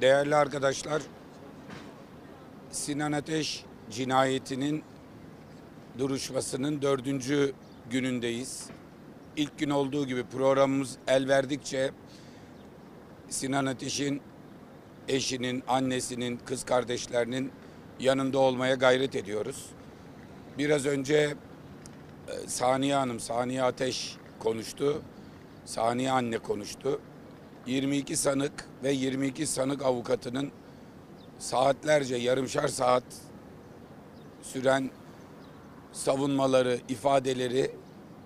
Değerli arkadaşlar, Sinan Ateş cinayetinin duruşmasının dördüncü günündeyiz. İlk gün olduğu gibi programımız el verdikçe Sinan Ateş'in eşinin, annesinin, kız kardeşlerinin yanında olmaya gayret ediyoruz. Biraz önce e, Saniye Hanım, Saniye Ateş konuştu. Saniye anne konuştu. 22 sanık ve 22 sanık avukatının saatlerce, yarımşar saat süren savunmaları, ifadeleri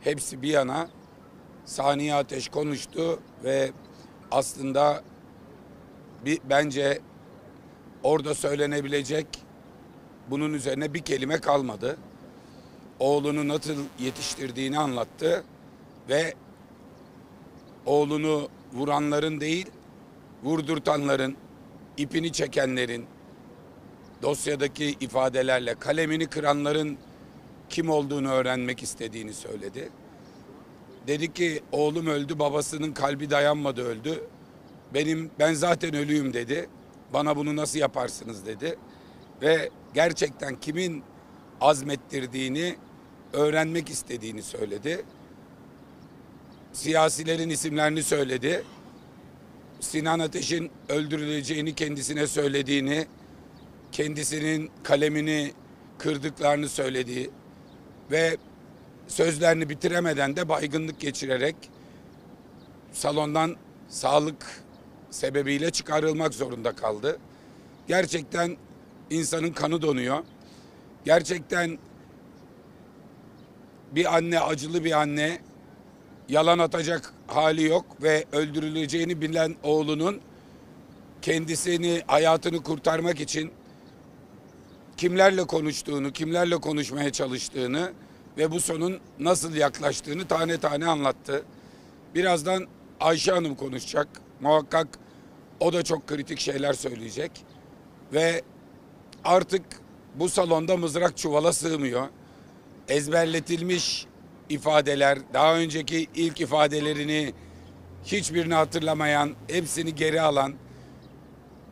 hepsi bir yana Saniye Ateş konuştu ve aslında bir bence orada söylenebilecek bunun üzerine bir kelime kalmadı. Oğlunu nasıl yetiştirdiğini anlattı ve oğlunu vuranların değil, vurdurtanların, ipini çekenlerin, dosyadaki ifadelerle kalemini kıranların kim olduğunu öğrenmek istediğini söyledi. Dedi ki oğlum öldü, babasının kalbi dayanmadı öldü. Benim ben zaten ölüyüm dedi. Bana bunu nasıl yaparsınız dedi. Ve gerçekten kimin azmettirdiğini öğrenmek istediğini söyledi. Siyasilerin isimlerini söyledi. Sinan Ateş'in öldürüleceğini kendisine söylediğini, kendisinin kalemini kırdıklarını söyledi ve sözlerini bitiremeden de baygınlık geçirerek salondan sağlık sebebiyle çıkarılmak zorunda kaldı. Gerçekten insanın kanı donuyor. Gerçekten bir anne acılı bir anne yalan atacak hali yok ve öldürüleceğini bilen oğlunun kendisini hayatını kurtarmak için kimlerle konuştuğunu, kimlerle konuşmaya çalıştığını ve bu sonun nasıl yaklaştığını tane tane anlattı. Birazdan Ayşe Hanım konuşacak. Muhakkak o da çok kritik şeyler söyleyecek. Ve artık bu salonda mızrak çuvala sığmıyor. Ezberletilmiş ifadeler, daha önceki ilk ifadelerini hiçbirini hatırlamayan, hepsini geri alan,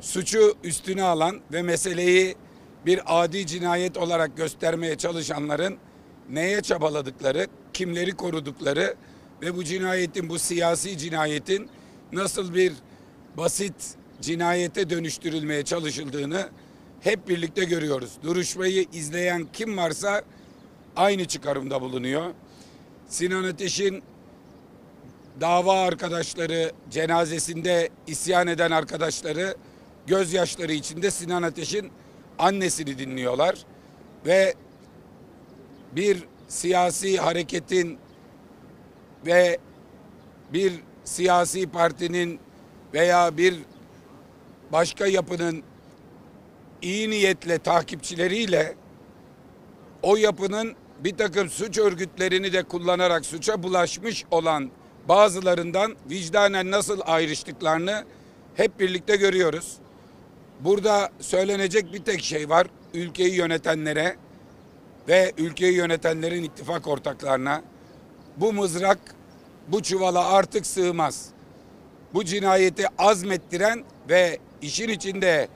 suçu üstüne alan ve meseleyi bir adi cinayet olarak göstermeye çalışanların neye çabaladıkları, kimleri korudukları ve bu cinayetin, bu siyasi cinayetin nasıl bir basit cinayete dönüştürülmeye çalışıldığını hep birlikte görüyoruz. Duruşmayı izleyen kim varsa aynı çıkarımda bulunuyor. Sinan Ateş'in dava arkadaşları, cenazesinde isyan eden arkadaşları gözyaşları içinde Sinan Ateş'in annesini dinliyorlar. Ve bir siyasi hareketin ve bir siyasi partinin veya bir başka yapının iyi niyetle takipçileriyle o yapının bir takım suç örgütlerini de kullanarak suça bulaşmış olan bazılarından vicdanen nasıl ayrıştıklarını hep birlikte görüyoruz. Burada söylenecek bir tek şey var. Ülkeyi yönetenlere ve ülkeyi yönetenlerin ittifak ortaklarına bu mızrak bu çuvala artık sığmaz. Bu cinayeti azmettiren ve işin içinde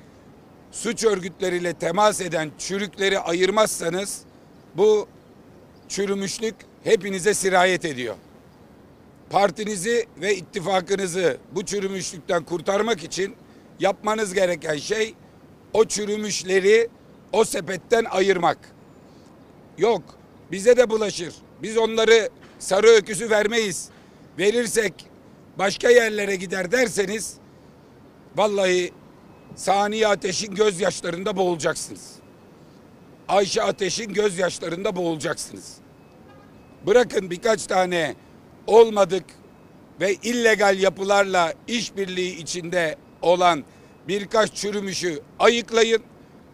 suç örgütleriyle temas eden çürükleri ayırmazsanız bu çürümüşlük hepinize sirayet ediyor. Partinizi ve ittifakınızı bu çürümüşlükten kurtarmak için yapmanız gereken şey o çürümüşleri o sepetten ayırmak. Yok bize de bulaşır. Biz onları sarı öküzü vermeyiz. Verirsek başka yerlere gider derseniz vallahi Saniye Ateş'in gözyaşlarında boğulacaksınız. Ayşe Ateş'in gözyaşlarında boğulacaksınız. Bırakın birkaç tane olmadık ve illegal yapılarla işbirliği içinde olan birkaç çürümüşü ayıklayın.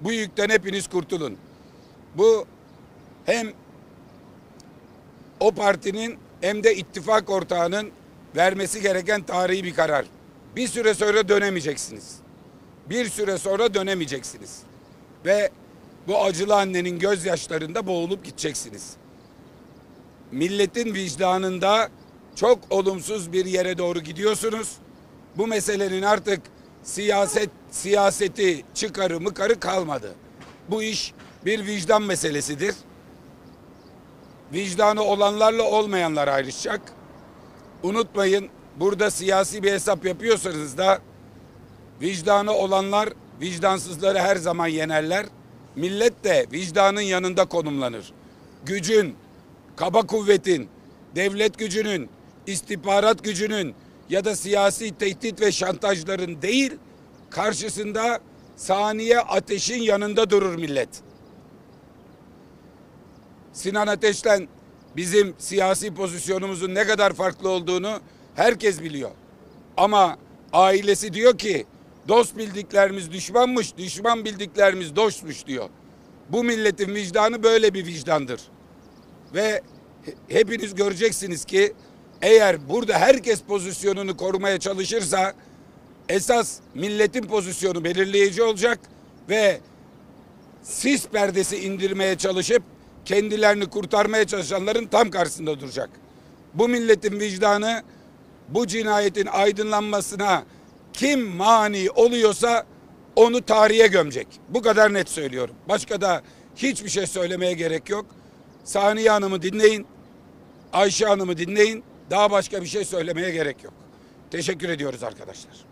Bu yükten hepiniz kurtulun. Bu hem o partinin hem de ittifak ortağının vermesi gereken tarihi bir karar. Bir süre sonra dönemeyeceksiniz. Bir süre sonra dönemeyeceksiniz. Ve bu acılı annenin gözyaşlarında boğulup gideceksiniz. Milletin vicdanında çok olumsuz bir yere doğru gidiyorsunuz. Bu meselenin artık siyaset siyaseti çıkarı mıkarı kalmadı. Bu iş bir vicdan meselesidir. Vicdanı olanlarla olmayanlar ayrışacak. Unutmayın burada siyasi bir hesap yapıyorsanız da vicdanı olanlar vicdansızları her zaman yenerler. Millet de vicdanın yanında konumlanır. Gücün, kaba kuvvetin, devlet gücünün, istihbarat gücünün ya da siyasi tehdit ve şantajların değil, karşısında saniye ateşin yanında durur millet. Sinan Ateş'ten bizim siyasi pozisyonumuzun ne kadar farklı olduğunu herkes biliyor. Ama ailesi diyor ki dost bildiklerimiz düşmanmış, düşman bildiklerimiz dostmuş diyor. Bu milletin vicdanı böyle bir vicdandır. Ve he- hepiniz göreceksiniz ki eğer burada herkes pozisyonunu korumaya çalışırsa esas milletin pozisyonu belirleyici olacak ve sis perdesi indirmeye çalışıp kendilerini kurtarmaya çalışanların tam karşısında duracak. Bu milletin vicdanı bu cinayetin aydınlanmasına kim mani oluyorsa onu tarihe gömecek. Bu kadar net söylüyorum. Başka da hiçbir şey söylemeye gerek yok. Saniye Hanım'ı dinleyin. Ayşe Hanım'ı dinleyin. Daha başka bir şey söylemeye gerek yok. Teşekkür ediyoruz arkadaşlar.